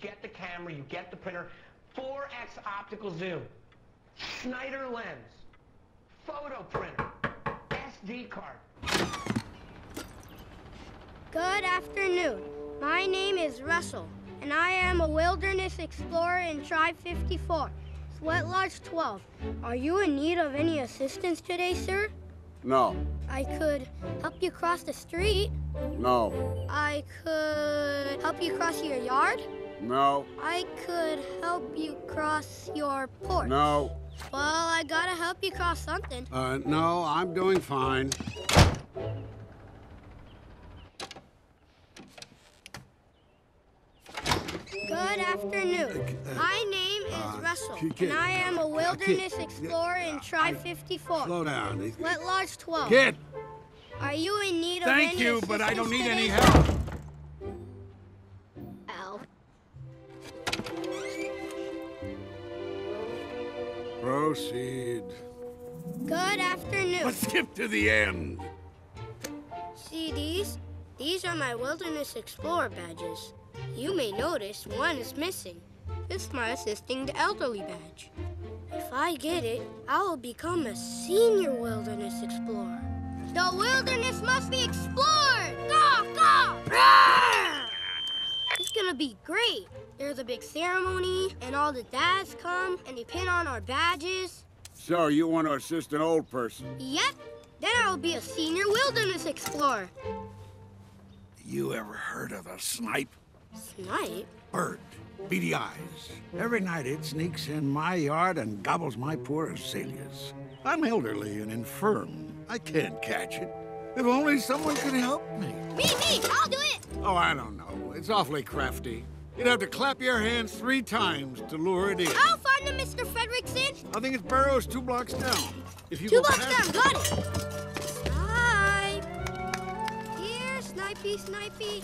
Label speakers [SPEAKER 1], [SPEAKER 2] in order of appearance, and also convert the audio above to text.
[SPEAKER 1] get the camera, you get the printer, 4x optical zoom, Schneider lens, photo printer, SD card.
[SPEAKER 2] Good afternoon. My name is Russell, and I am a wilderness explorer in Tribe 54, Sweat Lodge 12. Are you in need of any assistance today, sir?
[SPEAKER 3] No.
[SPEAKER 2] I could help you cross the street.
[SPEAKER 3] No.
[SPEAKER 2] I could help you cross your yard.
[SPEAKER 3] No.
[SPEAKER 2] I could help you cross your porch.
[SPEAKER 3] No.
[SPEAKER 2] Well, I gotta help you cross something.
[SPEAKER 3] Uh, no, I'm doing fine.
[SPEAKER 2] Good afternoon. My name is
[SPEAKER 3] Uh,
[SPEAKER 2] Russell,
[SPEAKER 3] kid-
[SPEAKER 2] and I am a
[SPEAKER 3] uh,
[SPEAKER 2] wilderness
[SPEAKER 3] kid,
[SPEAKER 2] explorer in
[SPEAKER 3] uh,
[SPEAKER 2] Tribe
[SPEAKER 3] I-
[SPEAKER 2] 54.
[SPEAKER 3] Slow down.
[SPEAKER 2] Sweat Lodge 12.
[SPEAKER 3] Kid,
[SPEAKER 2] Are you in need of
[SPEAKER 3] thank
[SPEAKER 2] any
[SPEAKER 3] you, but I don't need any help. Proceed.
[SPEAKER 2] Good afternoon.
[SPEAKER 3] Let's skip to the end.
[SPEAKER 2] See these? These are my Wilderness Explorer badges. You may notice one is missing. It's my Assisting the Elderly badge. If I get it, I will become a senior Wilderness Explorer. The wilderness must be gonna be great. There's a big ceremony, and all the dads come, and they pin on our badges.
[SPEAKER 3] So, you want to assist an old person?
[SPEAKER 2] Yep, then I will be a senior Wilderness Explorer.
[SPEAKER 3] You ever heard of a snipe?
[SPEAKER 2] Snipe?
[SPEAKER 3] Bird. Beady eyes. Every night it sneaks in my yard and gobbles my poor azaleas. I'm elderly and infirm. I can't catch it. If only someone could help me.
[SPEAKER 2] Me, me, I'll do it!
[SPEAKER 3] Oh, I don't know. It's awfully crafty. You'd have to clap your hands three times to lure it in.
[SPEAKER 2] I'll find him, Mr. Fredricksen.
[SPEAKER 3] I think its burrow's two blocks down. If you
[SPEAKER 2] Two blocks down, got it. Snipe. Here, snipey, snipey.